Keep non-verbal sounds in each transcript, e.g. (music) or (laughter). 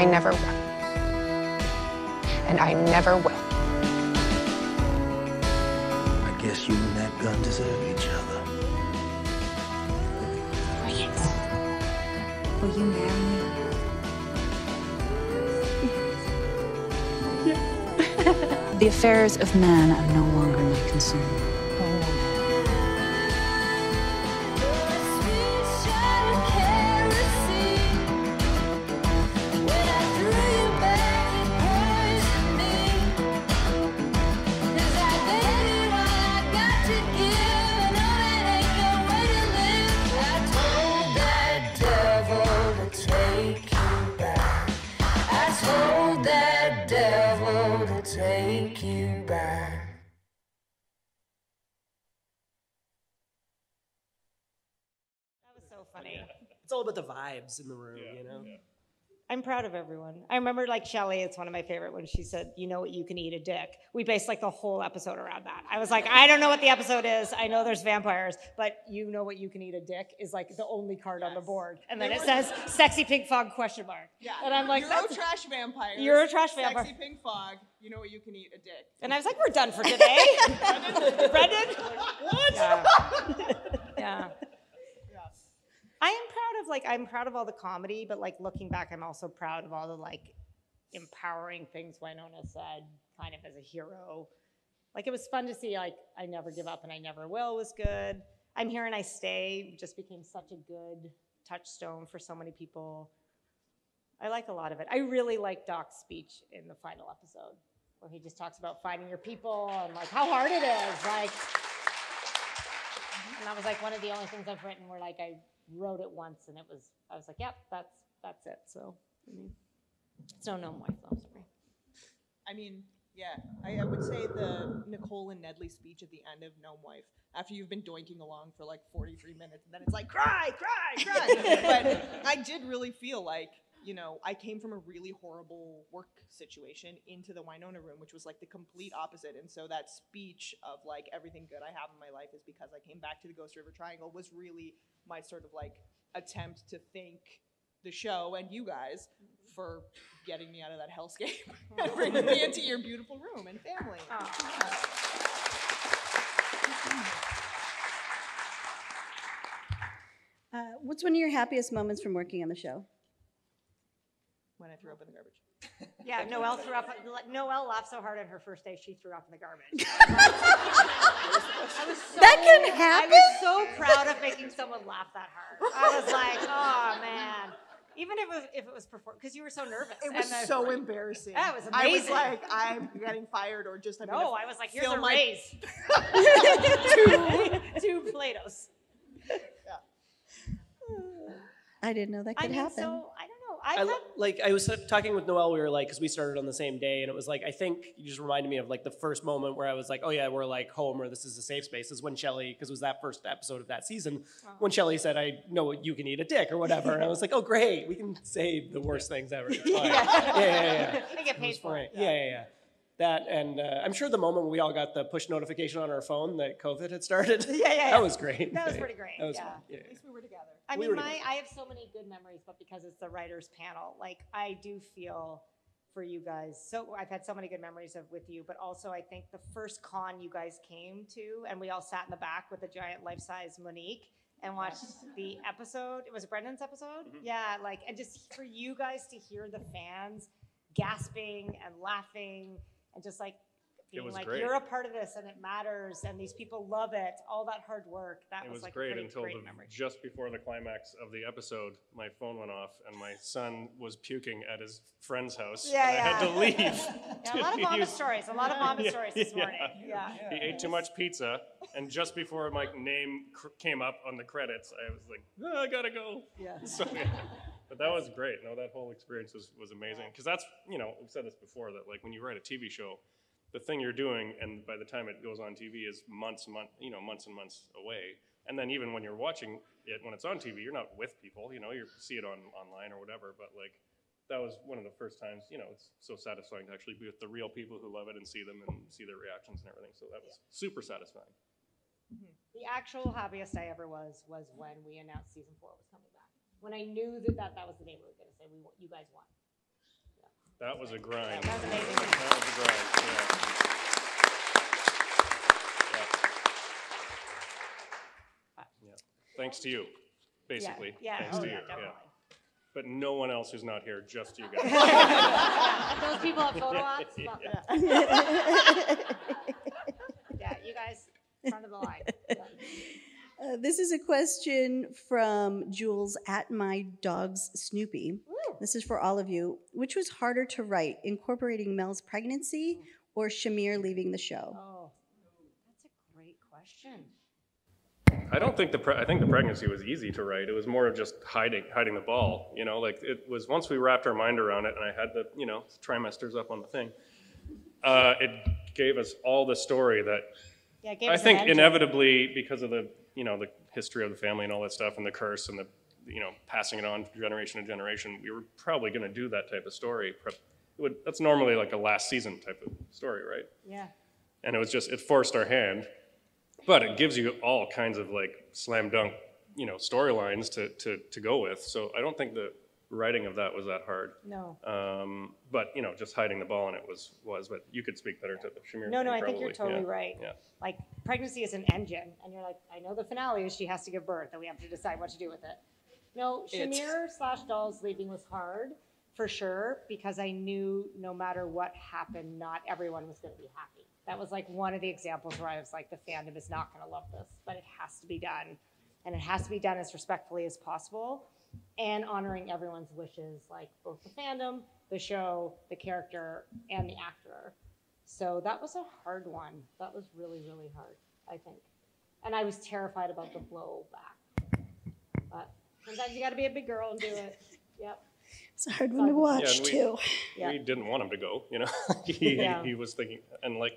I never will. And I never will. I guess you and that gun deserve each other. Oh, will you marry me? (laughs) The affairs of man are no longer my concern. That was so funny. It's all about the vibes in the room, you know? I'm proud of everyone. I remember like Shelly, it's one of my favorite when she said, you know what, you can eat a dick. We based like the whole episode around that. I was like, I don't know what the episode is. I know there's vampires, but you know what, you can eat a dick is like the only card on the board. And then it says sexy pink fog question mark. Yeah. And I'm like, Euro trash vampire. Euro trash vampire. Sexy pink fog. You know what? You can eat a dick. And I was like, we're done for today. (laughs) Brendon? What? Yeah. (laughs) yeah. I am proud of like I'm proud of all the comedy, but like looking back, I'm also proud of all the like empowering things Wynonna said, kind of as a hero. Like it was fun to see like I never give up and I never will was good. I'm here and I stay just became such a good touchstone for so many people. I like a lot of it. I really like Doc's speech in the final episode where he just talks about finding your people and like how hard it is. Like and that was like one of the only things I've written where like I wrote it once and it was I was like, yep, that's that's it. So I mean, it's no gnome wife though, sorry. I mean, yeah, I, I would say the Nicole and Nedley speech at the end of Gnome Wife, after you've been doinking along for like 43 minutes, and then it's like, cry, cry, cry. (laughs) but I did really feel like, you know, I came from a really horrible work situation into the Wynonna room, which was like the complete opposite. And so that speech of like everything good I have in my life is because I came back to the Ghost River Triangle was really my sort of like attempt to thank the show and you guys for getting me out of that hellscape (laughs) and bringing me into your beautiful room and family. Uh, what's one of your happiest moments from working on the show? When I threw up in the garbage. (laughs) Yeah, Noelle threw up Noelle laughed so hard on her first day she threw up in the garbage. (laughs) I was so, That can happen? I was so proud of making someone laugh that hard. I was like, (laughs) oh man. Even if it was if it was performed because you were so nervous. It was and the- so embarrassing. That was I was amazing. like, I'm getting fired or just I'm No, gonna I was like, here's fill a my- raise. two, two Play-Dohs. I didn't know that I could mean, happen. so I. I, I've li- had like I was talking with Noelle. We were like, because we started on the same day, and it was like I think you just reminded me of like the first moment where I was like, oh yeah, we're like home or this is a safe space. Is when Shelly, because it was that first episode of that season, when Shelly said, I know you can eat a dick or whatever, and I was like, oh great, we can say the worst things ever. (laughs) Yeah, yeah, yeah. yeah. I get paid for it. Yeah, yeah, yeah. That and uh, I'm sure the moment we all got the push notification on our phone that COVID had started. Yeah, yeah, yeah. (laughs) That was great. That was pretty great. That was yeah. Yeah, At least we were together. I We mean, my together. I have so many good memories, but because it's the writers' panel, like I do feel for you guys. So I've had so many good memories of with you, but also I think the first con you guys came to, and we all sat in the back with a giant life-size Monique. and watched the episode. It was Brendon's episode. Mm-hmm. Yeah, like and just for you guys to hear the fans gasping and laughing and just like being was like great. you're a part of this and it matters and these people love it. All that hard work. That It was, was like great a great, until great the, memory. just before the climax of the episode, my phone went off and my son was puking at his friend's house. Yeah, and I had to leave. (laughs) (laughs) Yeah, a lot of to use- stories. A lot of vomit (laughs) Yeah, stories this yeah. morning. Yeah. He ate too much pizza, and just before my name cr- came up on the credits, I was like, "Ah, I gotta go. Yeah. So, yeah. But that was great. No, that whole experience was, was amazing. Because that's, you know, we've said this before that, like, when you write a TV show, the thing you're doing, and by the time it goes on TV, is months, month, you know, months and months away. And then even when you're watching it when it's on TV, you're not with people. You know, you see it on online or whatever. But like, that was one of the first times. You know, it's so satisfying to actually be with the real people who love it and see them and see their reactions and everything. So that was super satisfying. Mm-hmm. The actual happiest I ever was was when we announced season four was coming back. When I knew that that, that was the day we were going to say, we, you guys won. That was a grind. That was amazing. That was a grind. Yeah. Yeah. Yeah. Thanks to you, basically. yeah, Thanks oh, to yeah, you. definitely. But no one else who's not here, just you (laughs) guys. Those people at photo ops, Yeah. (laughs) Yeah, you guys, front of the line. Uh, this is a question from Jules at my dog's Snoopy. This is for all of you. Which was harder to write, incorporating Mel's pregnancy or Shamier leaving the show? Oh, that's a great question. I don't think the pre- I think the pregnancy was easy to write. It was more of just hiding hiding the ball. You know, like it was once we wrapped our mind around it, and I had the you know trimesters up on the thing. Uh, it gave us all the story that Yeah, I think inevitably because of the you know the history of the family and all that stuff and the curse and the you know passing it on generation to generation, we were probably going to do that type of story. It would, that's normally like a last season type of story, right? Yeah. and it was just it forced our hand but it gives you all kinds of like slam dunk you know storylines to, to to go with so i don't think the writing of that was that hard No. um, but you know just hiding the ball in it was was but you could speak better to the Shamier No, no, I think you're totally Yeah. right. yeah Like pregnancy is an engine, and you're like, I know the finale is she has to give birth, and we have to decide what to do with it. No, Shamier slash Dolls leaving was hard for sure because I knew no matter what happened, not everyone was going to be happy. That was like one of the examples where I was like, the fandom is not going to love this, but it has to be done, and it has to be done as respectfully as possible, and honoring everyone's wishes, like both the fandom, the show, the character, and the actor. So that was a hard one. That was really, really hard, I think. And I was terrified about the blowback. But sometimes you got to be a big girl and do it. (laughs) Yep. It's a hard one to watch, Yeah, we- too. Yeah. we didn't want him to go you know (laughs) he, Yeah. he was thinking and like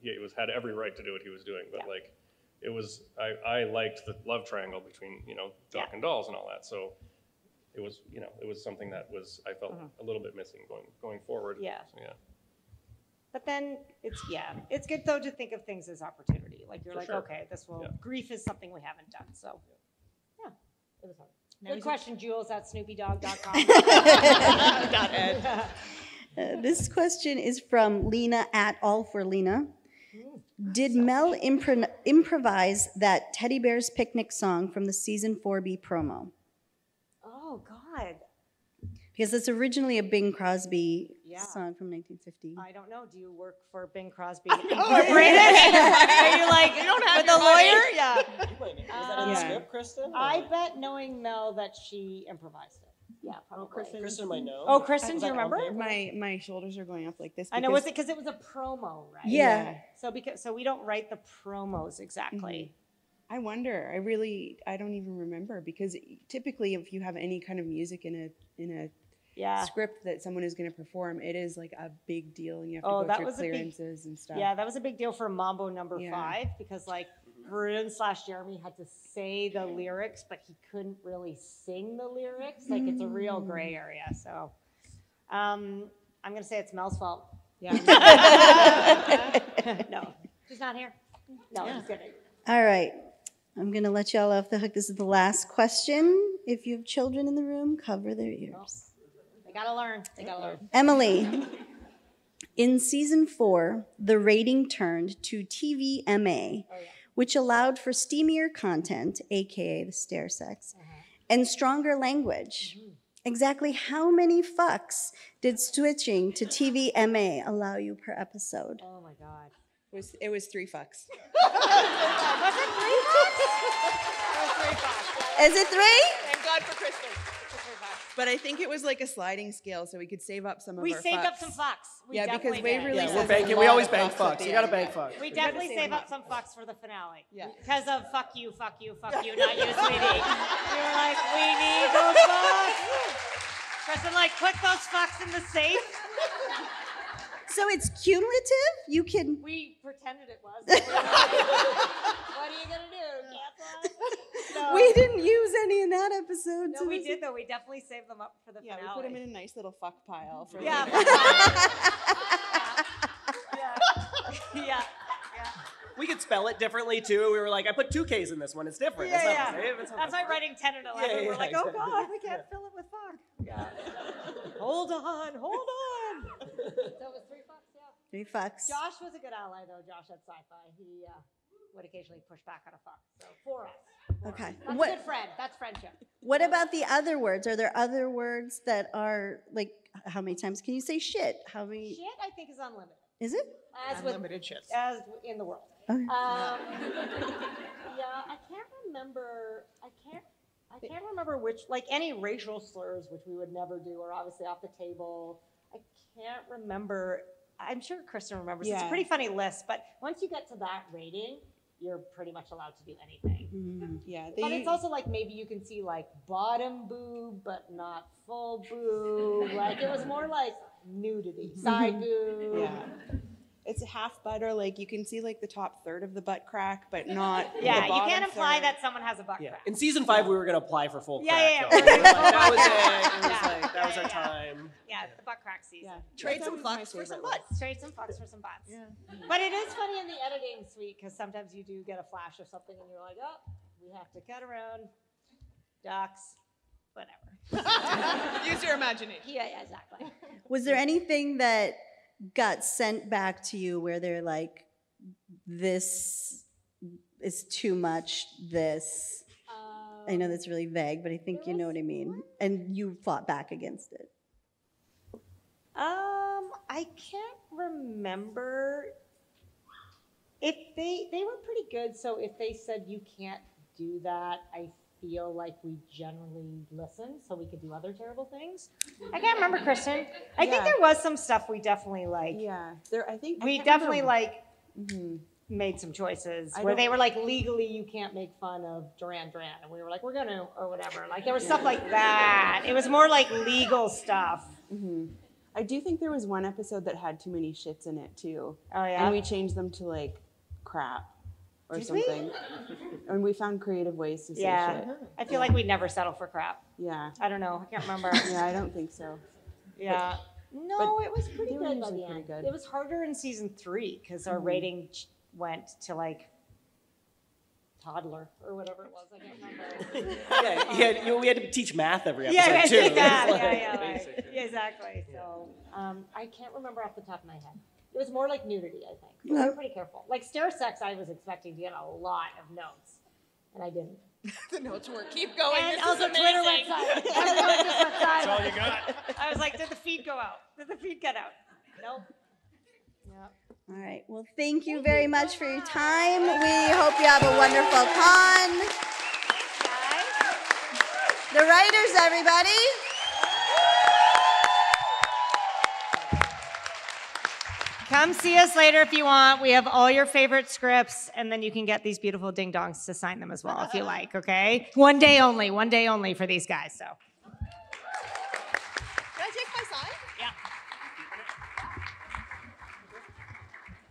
he was had every right to do what he was doing but Yeah. like it was I, I liked the love triangle between you know Doc Yeah. and Dolls and all that so it was you know it was something that was I felt mm-hmm. a little bit missing going going forward. Yeah. so, yeah But then it's, yeah, it's good though to think of things as opportunity. Like you're For like, sure. okay, this will, Yeah. grief is something we haven't done. So, yeah, it was hard. Now Good he's a- question, Jules at snoopydog.com. (laughs) Uh, this question is from Lena at All for Lena. Did Mel impro- improvise that Teddy Bear's Picnic song from the season 4B promo? oh, God. Because it's originally a Bing Crosby Yeah. song from 1950. I don't know. Do you work for Bing Crosby (laughs) Incorporated? (laughs) Are you like You don't have with a lawyer? money. Yeah. Was that in the Yeah. script, Christin? I bet knowing Mel that she improvised it. Yeah, probably. Christin might know. Oh, Christin, Was do you remember? My my shoulders are going up like this. I know. Was because- it because it was a promo, right? Yeah. So because so we don't write the promos exactly. Mm-hmm. I wonder. I really I don't even remember because typically if you have any kind of music in a in a Yeah. script that someone is going to perform, it is like a big deal, and you have to Oh, go that through was a big- clearances and stuff. Yeah, that was a big deal for Mambo number Yeah. five because like Varun slash Jeremy had to say the lyrics, but he couldn't really sing the lyrics. Like it's a real gray area. So um, I'm gonna say it's Mel's fault. Yeah. (laughs) (laughs) no, she's not here. No, I'm kidding. All right. I'm going to let y'all off the hook. This is the last question. If you have children in the room, cover their ears. They gotta learn. They gotta learn. (laughs) Emily, in season four, the rating turned to TVMA, oh, which allowed for steamier content, aka the stair sex, mm-hmm. and stronger language. Mm-hmm. Exactly how many fucks did switching to TVMA allow you per episode? Oh my god. It was it was three fucks. (laughs) Was it three Is it three? Thank God for Christin. But I think it was like a sliding scale, so we could save up some of We our saved fucks. up some fucks. We yeah, because definitely Waverly did. Yeah, we're banking. We always bank fucks at fucks. You gotta bank fucks. We You definitely save save up some fucks for the finale. Yeah. Because of fuck you, fuck you, fuck you, not you, (laughs) sweetie. we were like, we need those fucks. Christin, like, put those fucks in the safe. So it's cumulative? You can. We pretended it was. but (laughs) we what are you gonna do? Cancel? No. We didn't use any in that episode. No, so we did though. We definitely saved them up for the Yeah, we put them in a nice little fuck pile for Yeah. later. (laughs) yeah. Yeah. Yeah. We could spell it differently too. We were like, I put two K's in this one. It's different. Yeah, It's not yeah. the same. It's not That's the why same. writing 10 and 11, Yeah, we're yeah, like, oh. God, we can't fill it with fuck. Yeah. Hold on, hold on. (laughs) so it was three fucks, yeah. Three fucks. Josh was a good ally though, Josh at Syfy. He uh, would occasionally push back on a fuck. So for us. Okay. That's What- a good friend. That's friendship. What about the other words? Are there other words that are like, how many times can you say shit? How many? Shit, I think, is unlimited. Is it? As with, Unlimited shits. As in the world. Okay. Um, (laughs) yeah, I can't remember. I can't. I can't remember which, like any racial slurs, which we would never do, are obviously off the table. I can't remember. I'm sure Christin remembers. It's a pretty funny list, but once you get to that rating, you're pretty much allowed to do anything. Mm-hmm. Yeah, But it's also like maybe you can see like bottom boob, but not full boob. (laughs) Like it was more like nudity, mm-hmm. side boob. Yeah. It's a half butt or like you can see like the top third of the butt crack, but not. (laughs) Yeah, the you can't bottom imply third. that someone has a butt Yeah. crack. In season five, we were gonna apply for full Yeah, crack. yeah, though. yeah. We like, that was Yeah. it. (laughs) It was Yeah. like that was Yeah, our yeah. time. Yeah, the butt crack season. Trade That some was fucks for some favorite butts. Trade some fucks for some butts. Yeah. But it is funny in the editing suite because sometimes you do get a flash of something and you're like, oh, we have to cut around ducks, whatever. (laughs) Use your imagination. Yeah, yeah, exactly. Was there anything that got sent back to you where they're like, this is too much, this? I know that's really vague, but I think you know what I mean. And you fought back against it. Um, I can't remember if they they were pretty good. So if they said you can't do that, I feel like we generally listen, so we could do other terrible things. I can't remember, Christin. I think there was some stuff we definitely like. Yeah, there. I think We can't definitely remember- like Mhm. made some choices I where they were like legally you can't make fun of Duran Duran, and we were like we're gonna or whatever. Like there was stuff like that. It was more like legal stuff. Mhm. I do think there was one episode that had too many shits in it too. Oh yeah. And we changed them to like crap or Did we? something. and we found creative ways to say Yeah, shit. I feel like we'd never settle for crap. Yeah. I don't know. I can't remember. (laughs) Yeah, I don't think so. Yeah. No, but it was pretty they were good by usually the pretty end. good. It was harder in season three because our Mhm. rating ch- went to like toddler or whatever it was. I can't remember. (laughs) yeah, yeah. You know, we had to teach math every episode yeah, yeah, too. yeah, It yeah, like- yeah, yeah, right. yeah, exactly. So um, I can't remember off the top of my head. It was more like nudity, I think. But we were pretty careful. Like stair sex, I was expecting to get a lot of notes, and I didn't. (laughs) the notes were keep going. And this also is Twitter went silent. (laughs) Everyone just went silent. That's all you got. I was like, did the feed go out? Did the feed get out? Nope. Yep. All right. Well, thank you very much for your time. We hope you have a wonderful con. The writers, everybody. Come see us later if you want. We have all your favorite scripts, and then you can get these beautiful ding dongs to sign them as well if you (laughs) like, okay? One day only, one day only for these guys, so. Can I take my sign? Yeah.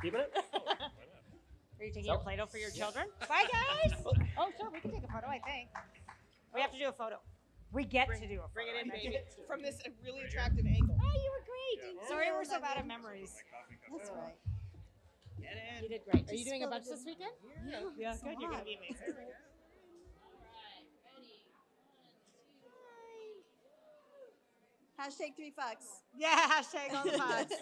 Keeping it? Are you taking your Play-Doh for your children? Bye, guys. (laughs) Oh, sure, we can take a photo, I think. We have to do a photo. We get to do a photo. Bring it in, baby. From this really attractive angle. Oh, you were great. Sorry we're so bad at memories. That's right. Get in. You did great. Are you doing a bunch this weekend? Yeah. Yeah, good. You're going to be amazing. Hashtag three fucks. Yeah, hashtag all the (laughs) fucks.